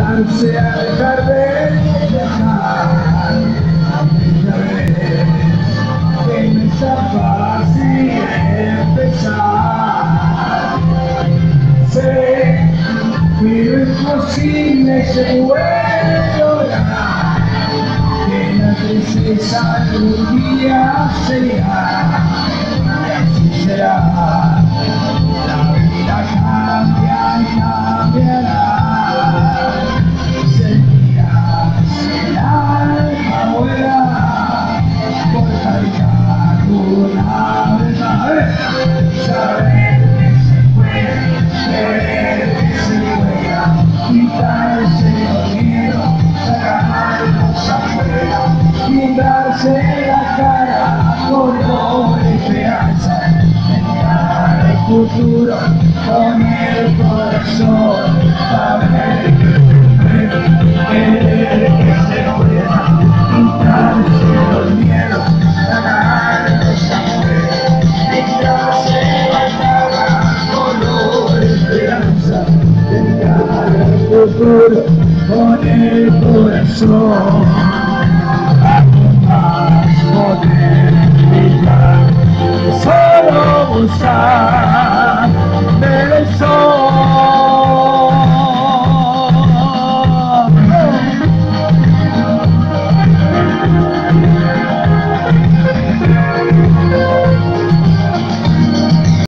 sentarse a dejar de dejar que no está fácil empezar sé pero es posible se puede lograr que la tristeza algún día será y así será pintarse la cara con esperanza encarar el futuro con el corazón saber que se pueda quitarse los miedos sacarlos afuera pintarse la cara con esperanza encarar el futuro con el corazón Ah.